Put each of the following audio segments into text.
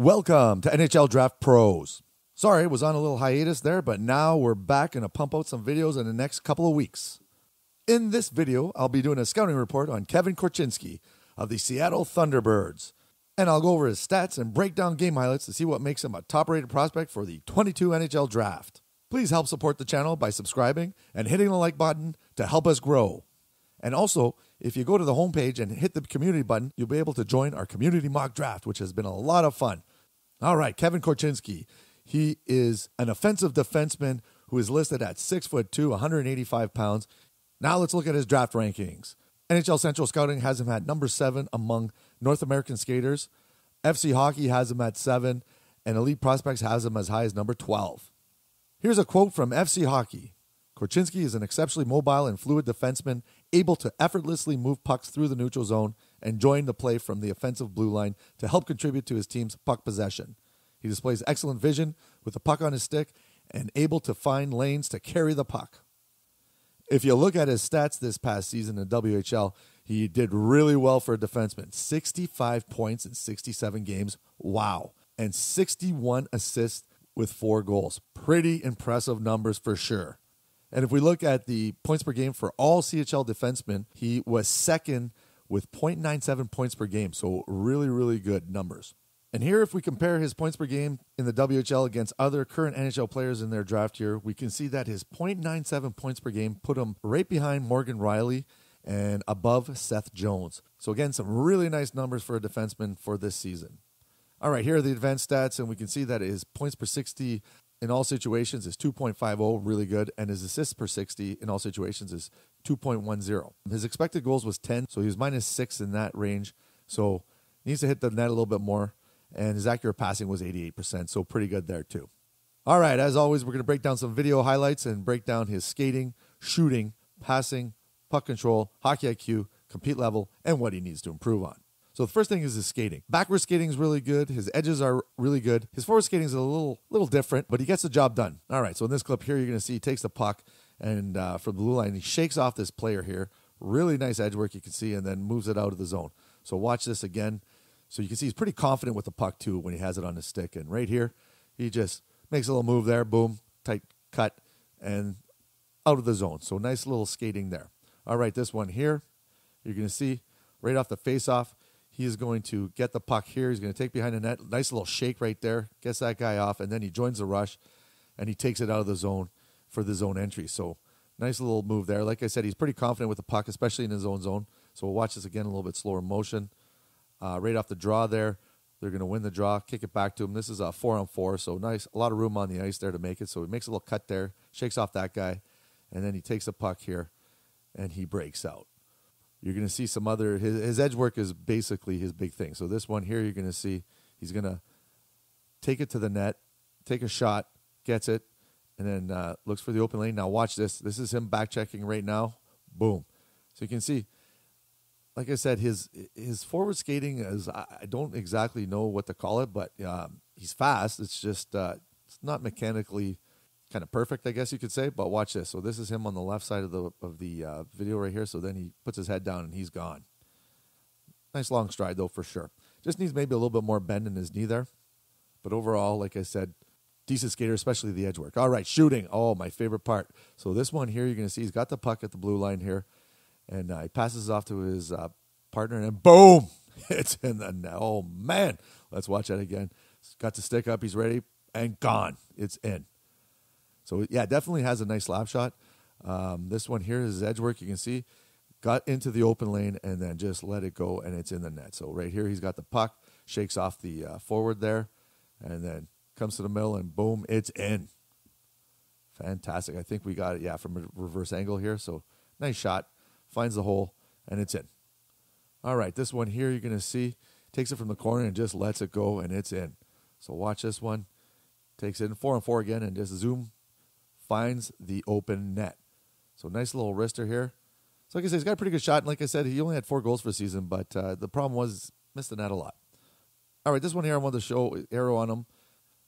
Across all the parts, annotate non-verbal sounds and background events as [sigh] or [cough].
Welcome to NHL Draft Pros. Sorry, it was on a little hiatus there, but now we're back and to pump out some videos in the next couple of weeks. In this video, I'll be doing a scouting report on Kevin Korchinski of the Seattle Thunderbirds. And I'll go over his stats and break down game highlights to see what makes him a top rated prospect for the 22 NHL draft. Please help support the channel by subscribing and hitting the like button to help us grow. And also, if you go to the homepage and hit the community button, you'll be able to join our community mock draft, which has been a lot of fun. All right, Kevin Korchinski. He is an offensive defenseman who is listed at six foot two, 185 pounds. Now let's look at his draft rankings. NHL Central Scouting has him at number seven among North American skaters. FC Hockey has him at seven, and Elite Prospects has him as high as number 12. Here's a quote from FC Hockey Korchinski is an exceptionally mobile and fluid defenseman, able to effortlessly move pucks through the neutral zone and join the play from the offensive blue line to help contribute to his team's puck possession. He displays excellent vision with the puck on his stick and able to find lanes to carry the puck. If you look at his stats this past season in WHL, he did really well for a defenseman 65 points in 67 games. Wow. And 61 assists with four goals. Pretty impressive numbers for sure. And if we look at the points per game for all CHL defensemen, he was second with 0.97 points per game. So, really, really good numbers. And here, if we compare his points per game in the WHL against other current NHL players in their draft year, we can see that his 0.97 points per game put him right behind Morgan Rielly and above Seth Jones. So, again, some really nice numbers for a defenseman for this season. All right, here are the advanced stats, and we can see that his points per 60 in all situations is 2.50, really good, and his assists per 60 in all situations is 2.10. His expected goals was 10, so he was minus six in that range. So, needs to hit the net a little bit more and his accurate passing was 88%, so pretty good there too. All right, as always, we're going to break down some video highlights and break down his skating, shooting, passing, puck control, hockey IQ, compete level, and what he needs to improve on. So the first thing is his skating. Backward skating is really good. His edges are really good. His forward skating is a little little different, but he gets the job done. All right. So in this clip here, you're going to see he takes the puck and uh, from the blue line, he shakes off this player here. Really nice edge work you can see, and then moves it out of the zone. So watch this again. So you can see he's pretty confident with the puck too when he has it on his stick. And right here, he just makes a little move there, boom, tight cut, and out of the zone. So nice little skating there. All right, this one here, you're going to see right off the face-off, he is going to get the puck here. He's going to take behind the net. Nice little shake right there, gets that guy off, and then he joins the rush, and he takes it out of the zone for the zone entry. So nice little move there. Like I said, he's pretty confident with the puck, especially in his own zone. So we'll watch this again a little bit slower motion uh, right off the draw there. They're going to win the draw, kick it back to him. This is a four on four, so nice, a lot of room on the ice there to make it. So he makes a little cut there, shakes off that guy, and then he takes the puck here, and he breaks out. You're going to see some other his, his edge work is basically his big thing. So this one here, you're going to see he's going to take it to the net, take a shot, gets it, and then uh, looks for the open lane. Now watch this. This is him back checking right now. Boom. So you can see like I said, his his forward skating is I don't exactly know what to call it, but um, he's fast. It's just uh, it's not mechanically kind of perfect, I guess you could say. But watch this. So this is him on the left side of the of the uh, video right here. So then he puts his head down and he's gone. Nice long stride though for sure. Just needs maybe a little bit more bend in his knee there, but overall, like I said, decent skater, especially the edge work. All right, shooting. Oh, my favorite part. So this one here, you're going to see he's got the puck at the blue line here and uh, he passes off to his uh, partner, and boom, [laughs] it's in the net. Oh man, let's watch that again. He's got the stick up, he's ready, and gone. It's in. So yeah, definitely has a nice slap shot. Um, this one here is edge work. You can see got into the open lane and then just let it go, and it's in the net. So right here, he's got the puck, shakes off the uh, forward there, and then comes to the middle, and boom, it's in. Fantastic. I think we got it, yeah, from a reverse angle here. So nice shot finds the hole, and it's in. All right, this one here you're going to see takes it from the corner and just lets it go, and it's in. So watch this one. Takes it in four and four again, and just zoom finds the open net. So nice little wrister here. So like I said, he's got a pretty good shot. And like I said, he only had four goals for the season, but uh, the problem was missed the net a lot. All right, this one here I want to show arrow on him,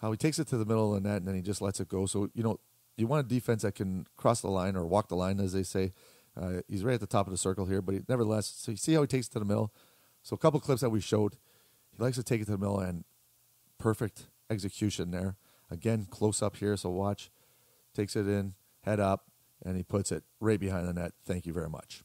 how he takes it to the middle of the net and then he just lets it go. So you know you want a defense that can cross the line or walk the line, as they say. Uh, he's right at the top of the circle here, but he, nevertheless, so you see how he takes it to the middle. So a couple clips that we showed, he likes to take it to the middle and perfect execution there. Again, close up here, so watch. Takes it in, head up, and he puts it right behind the net. Thank you very much.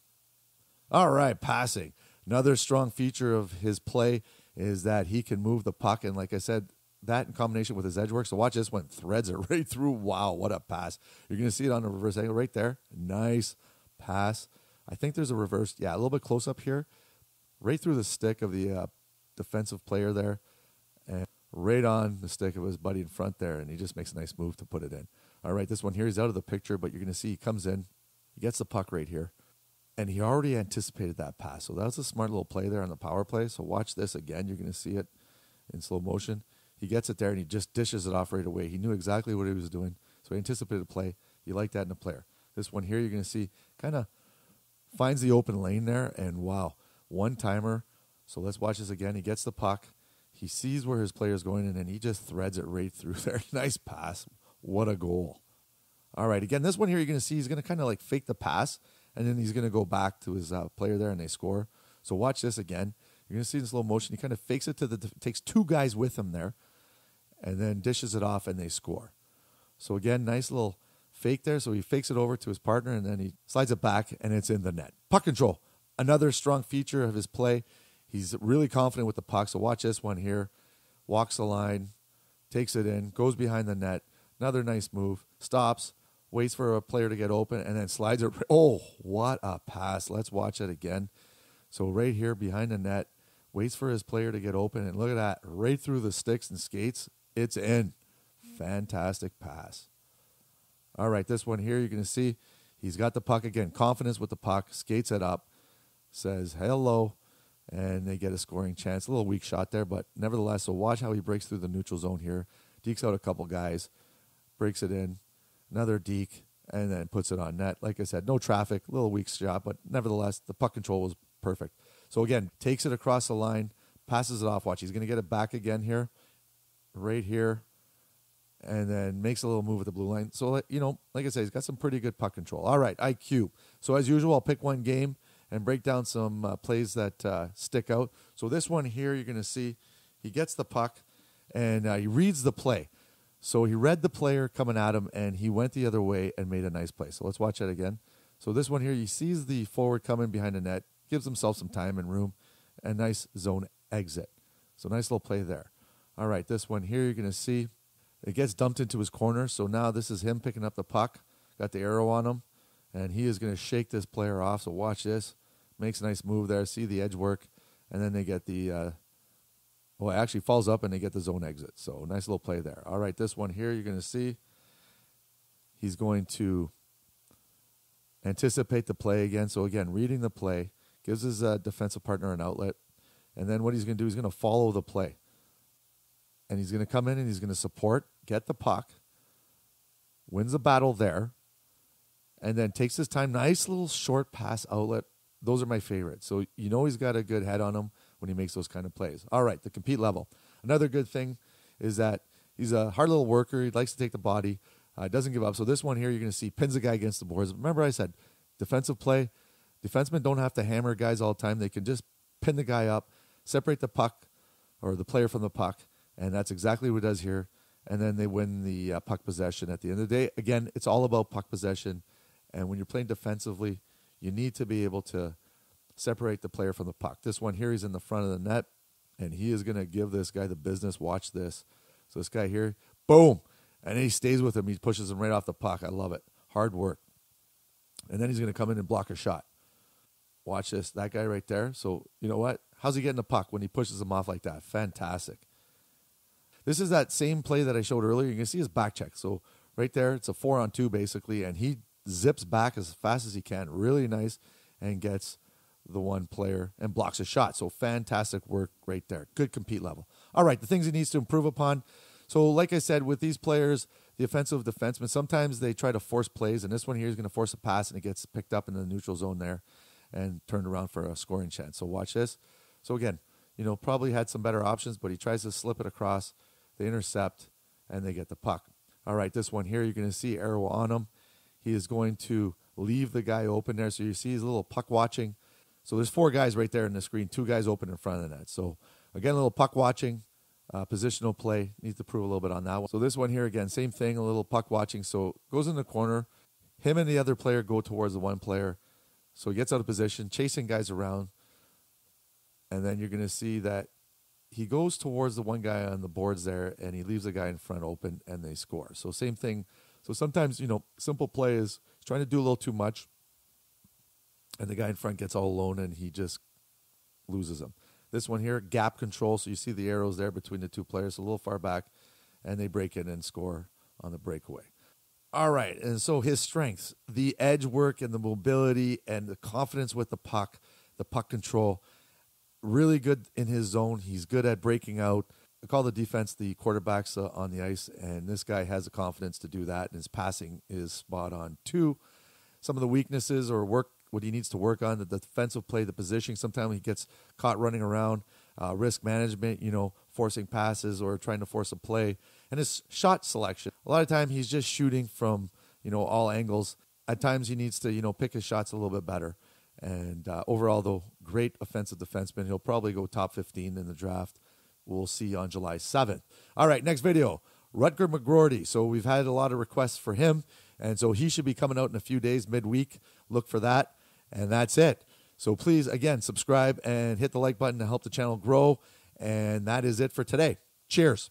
All right, passing. Another strong feature of his play is that he can move the puck. And like I said, that in combination with his edge work. So watch this one, threads it [laughs] right through. Wow, what a pass. You're going to see it on the reverse angle right there. Nice pass. I think there's a reverse, yeah, a little bit close up here, right through the stick of the uh, defensive player there, and right on the stick of his buddy in front there. And he just makes a nice move to put it in. All right, this one here, he's out of the picture, but you're going to see he comes in, he gets the puck right here and he already anticipated that pass. So that was a smart little play there on the power play. So watch this again. You're going to see it in slow motion. He gets it there and he just dishes it off right away. He knew exactly what he was doing. So he anticipated a play. You like that in a player. This one here, you're going to see kind of finds the open lane there. And wow, one timer. So let's watch this again. He gets the puck. He sees where his player is going and then he just threads it right through [laughs] there. nice pass. What a goal. All right. Again, this one here, you're going to see he's going to kind of like fake the pass and then he's going to go back to his uh, player there and they score. So watch this again. You're going to see in slow motion. He kind of fakes it to the takes two guys with him there, and then dishes it off and they score. So again, nice little fake there. So he fakes it over to his partner and then he slides it back and it's in the net. Puck control, another strong feature of his play. He's really confident with the puck. So watch this one here. Walks the line, takes it in, goes behind the net. Another nice move. Stops, waits for a player to get open, and then slides it. Oh, what a pass! Let's watch it again. So right here behind the net, waits for his player to get open, and look at that, right through the sticks and skates, it's in. Fantastic pass. All right, this one here, you're going to see he's got the puck again. Confidence with the puck, skates it up, says hello, and they get a scoring chance. A little weak shot there, but nevertheless, so watch how he breaks through the neutral zone here. Dekes out a couple guys, breaks it in, another deke, and then puts it on net. Like I said, no traffic, little weak shot, but nevertheless, the puck control was perfect. So again, takes it across the line, passes it off. Watch, he's going to get it back again here, right here, and then makes a little move at the blue line. So you know, like I said, he's got some pretty good puck control. All right, IQ. So as usual, I'll pick one game and break down some uh, plays that uh, stick out. So this one here, you're going to see he gets the puck and uh, he reads the play. So he read the player coming at him and he went the other way and made a nice play. So let's watch that again. So this one here, he sees the forward coming behind the net, gives himself some time and room, and nice zone exit. So nice little play there. All right, this one here, you're going to see it gets dumped into his corner. So now this is him picking up the puck, got the arrow on him, and he is going to shake this player off. So watch this. Makes a nice move there. See the edge work, and then they get the uh, well, it actually falls up and they get the zone exit. So nice little play there. All right, this one here you're going to see he's going to anticipate the play again. So again, reading the play gives his uh, defensive partner an outlet, and then what he's going to do is going to follow the play, and he's going to come in and he's going to support, get the puck, wins the battle there, and then takes his time. Nice little short pass outlet. Those are my favorites. So you know he's got a good head on him when he makes those kind of plays. All right, the compete level. Another good thing is that he's a hard little worker. He likes to take the body, uh, doesn't give up. So this one here, you're going to see pins a guy against the boards. Remember, I said defensive play. Defensemen don't have to hammer guys all the time. They can just pin the guy up, separate the puck or the player from the puck, and that's exactly what he does here. And then they win the uh, puck possession at the end of the day. Again, it's all about puck possession. And when you're playing defensively, you need to be able to separate the player from the puck. This one here, he's in the front of the net, and he is going to give this guy the business. Watch this. So this guy here, boom, and he stays with him. He pushes him right off the puck. I love it. Hard work. And then he's going to come in and block a shot. Watch this. That guy right there. So you know what? How's he getting the puck when he pushes him off like that? Fantastic. This is that same play that I showed earlier. You can see his back check. So right there, it's a four on two basically, and he zips back as fast as he can. Really nice, and gets the one player and blocks a shot. So fantastic work right there. Good compete level. All right, the things he needs to improve upon. So, like I said, with these players, the offensive defensemen, sometimes they try to force plays, and this one here is going to force a pass, and it gets picked up in the neutral zone there and turned around for a scoring chance. So, watch this. So, again, you know, probably had some better options, but he tries to slip it across. They intercept, and they get the puck. All right, this one here, you're going to see arrow on him. He is going to leave the guy open there. So, you see he's a little puck watching so there's four guys right there in the screen, two guys open in front of the net. So again, a little puck watching. Uh, positional play needs to prove a little bit on that one. So this one here again, same thing, a little puck watching. So goes in the corner. Him and the other player go towards the one player. So he gets out of position, chasing guys around. And then you're going to see that he goes towards the one guy on the boards there and he leaves the guy in front open and they score. So same thing. So sometimes, you know, simple play is trying to do a little too much and the guy in front gets all alone and he just loses him. This one here, gap control. So you see the arrows there between the two players, a little far back, and they break in and score on the breakaway. All right, and so his strengths, the edge work and the mobility and the confidence with the puck, the puck control, really good in his zone. He's good at breaking out. I call the defense the quarterbacks uh, on the ice, and this guy has the confidence to do that, and his passing is spot on too. Some of the weaknesses or work what he needs to work on the defensive play, the positioning. Sometimes he gets caught running around, uh, risk management, you know, forcing passes or trying to force a play, and his shot selection. A lot of time he's just shooting from you know all angles. At times he needs to you know pick his shots a little bit better. And uh, overall, though, great offensive defenseman. He'll probably go top 15 in the draft. We'll see on July 7th. All right, next video. Rutger McGroarty. So we've had a lot of requests for him, and so he should be coming out in a few days, midweek. Look for that. And that's it. So please, again, subscribe and hit the like button to help the channel grow. And that is it for today. Cheers.